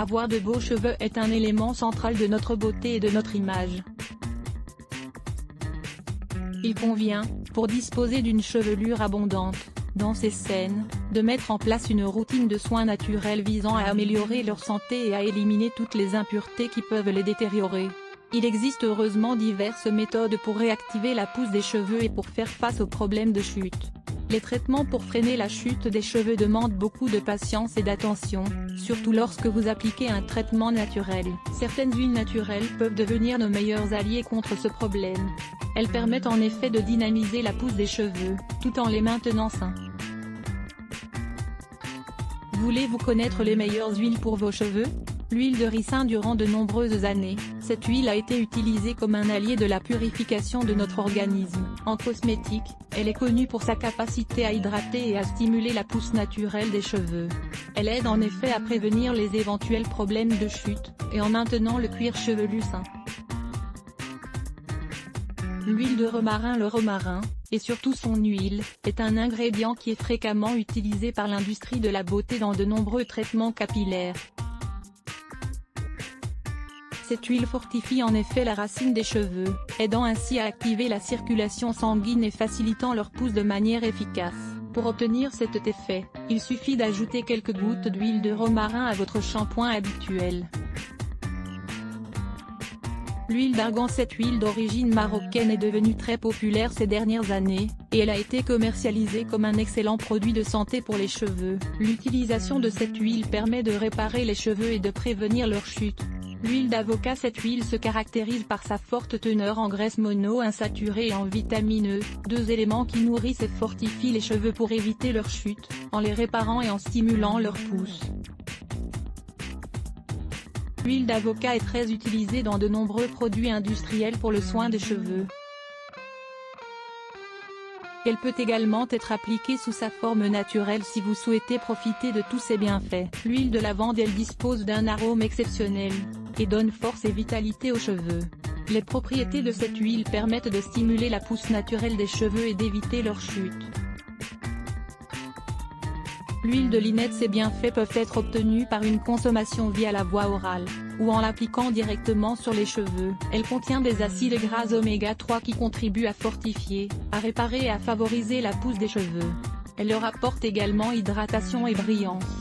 Avoir de beaux cheveux est un élément central de notre beauté et de notre image. Il convient, pour disposer d'une chevelure abondante, dans ces scènes, de mettre en place une routine de soins naturels visant à améliorer leur santé et à éliminer toutes les impuretés qui peuvent les détériorer. Il existe heureusement diverses méthodes pour réactiver la pousse des cheveux et pour faire face aux problèmes de chute. Les traitements pour freiner la chute des cheveux demandent beaucoup de patience et d'attention, surtout lorsque vous appliquez un traitement naturel. Certaines huiles naturelles peuvent devenir nos meilleurs alliés contre ce problème. Elles permettent en effet de dynamiser la pousse des cheveux, tout en les maintenant sains. Voulez-vous connaître les meilleures huiles pour vos cheveux? L'huile de ricin durant de nombreuses années, cette huile a été utilisée comme un allié de la purification de notre organisme. En cosmétique, elle est connue pour sa capacité à hydrater et à stimuler la pousse naturelle des cheveux. Elle aide en effet à prévenir les éventuels problèmes de chute, et en maintenant le cuir chevelu sain. L'huile de romarin Le romarin, et surtout son huile, est un ingrédient qui est fréquemment utilisé par l'industrie de la beauté dans de nombreux traitements capillaires. Cette huile fortifie en effet la racine des cheveux, aidant ainsi à activer la circulation sanguine et facilitant leur pousse de manière efficace. Pour obtenir cet effet, il suffit d'ajouter quelques gouttes d'huile de romarin à votre shampoing habituel. L'huile d'argan Cette huile d'origine marocaine est devenue très populaire ces dernières années, et elle a été commercialisée comme un excellent produit de santé pour les cheveux. L'utilisation de cette huile permet de réparer les cheveux et de prévenir leur chute. L'huile d'avocat Cette huile se caractérise par sa forte teneur en graisse mono-insaturée et en vitamine E, deux éléments qui nourrissent et fortifient les cheveux pour éviter leur chute, en les réparant et en stimulant leur pousse. L'huile d'avocat est très utilisée dans de nombreux produits industriels pour le soin des cheveux. Elle peut également être appliquée sous sa forme naturelle si vous souhaitez profiter de tous ses bienfaits. L'huile de lavande elle dispose d'un arôme exceptionnel, et donne force et vitalité aux cheveux. Les propriétés de cette huile permettent de stimuler la pousse naturelle des cheveux et d'éviter leur chute. L'huile de linette Ses bienfaits peuvent être obtenus par une consommation via la voie orale, ou en l'appliquant directement sur les cheveux. Elle contient des acides gras oméga 3 qui contribuent à fortifier, à réparer et à favoriser la pousse des cheveux. Elle leur apporte également hydratation et brillance.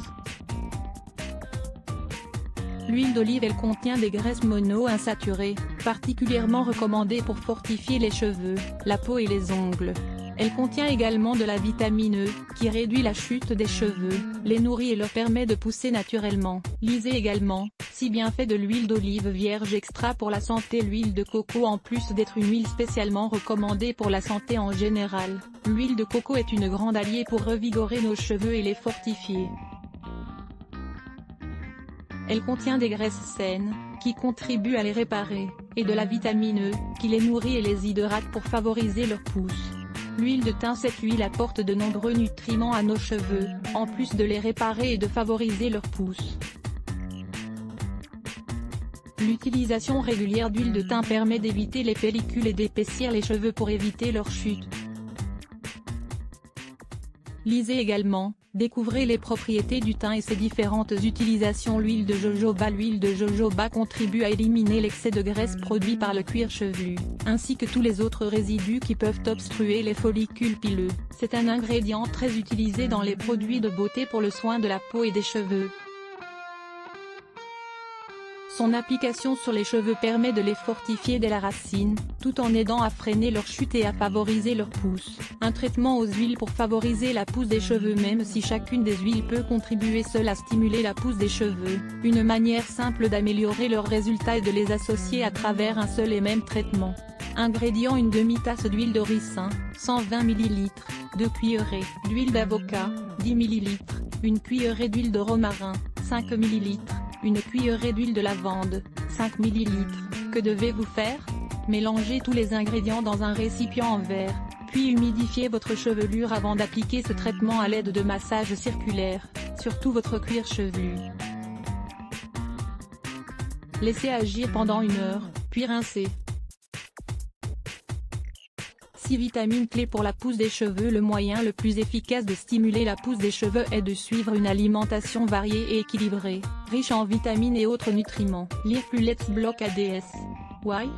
L'huile d'olive elle contient des graisses mono-insaturées, particulièrement recommandées pour fortifier les cheveux, la peau et les ongles. Elle contient également de la vitamine E, qui réduit la chute des cheveux, les nourrit et leur permet de pousser naturellement. Lisez également, si bien fait de l'huile d'olive vierge extra pour la santé L'huile de coco en plus d'être une huile spécialement recommandée pour la santé en général, l'huile de coco est une grande alliée pour revigorer nos cheveux et les fortifier. Elle contient des graisses saines, qui contribuent à les réparer, et de la vitamine E, qui les nourrit et les hydrate pour favoriser leur pousse. L'huile de thym Cette huile apporte de nombreux nutriments à nos cheveux, en plus de les réparer et de favoriser leur pousse. L'utilisation régulière d'huile de thym permet d'éviter les pellicules et d'épaissir les cheveux pour éviter leur chute. Lisez également, découvrez les propriétés du thym et ses différentes utilisations L'huile de jojoba L'huile de jojoba contribue à éliminer l'excès de graisse produit par le cuir chevelu, ainsi que tous les autres résidus qui peuvent obstruer les follicules pileux. C'est un ingrédient très utilisé dans les produits de beauté pour le soin de la peau et des cheveux. Son application sur les cheveux permet de les fortifier dès la racine, tout en aidant à freiner leur chute et à favoriser leur pousse. Un traitement aux huiles pour favoriser la pousse des cheveux Même si chacune des huiles peut contribuer seule à stimuler la pousse des cheveux, une manière simple d'améliorer leurs résultats est de les associer à travers un seul et même traitement. Ingrédients une demi-tasse d'huile de ricin, 120 ml, 2 cuillerées d'huile d'avocat, 10 ml, une cuillerée d'huile de romarin, 5 ml, une cuillerée d'huile de lavande, 5 ml. Que devez-vous faire? Mélangez tous les ingrédients dans un récipient en verre, puis humidifiez votre chevelure avant d'appliquer ce traitement à l'aide de massages circulaires, surtout votre cuir chevelu. Laissez agir pendant une heure, puis rincez. 6 vitamines clés pour la pousse des cheveux Le moyen le plus efficace de stimuler la pousse des cheveux est de suivre une alimentation variée et équilibrée, riche en vitamines et autres nutriments. Lire plus Let's Block ADS. Why?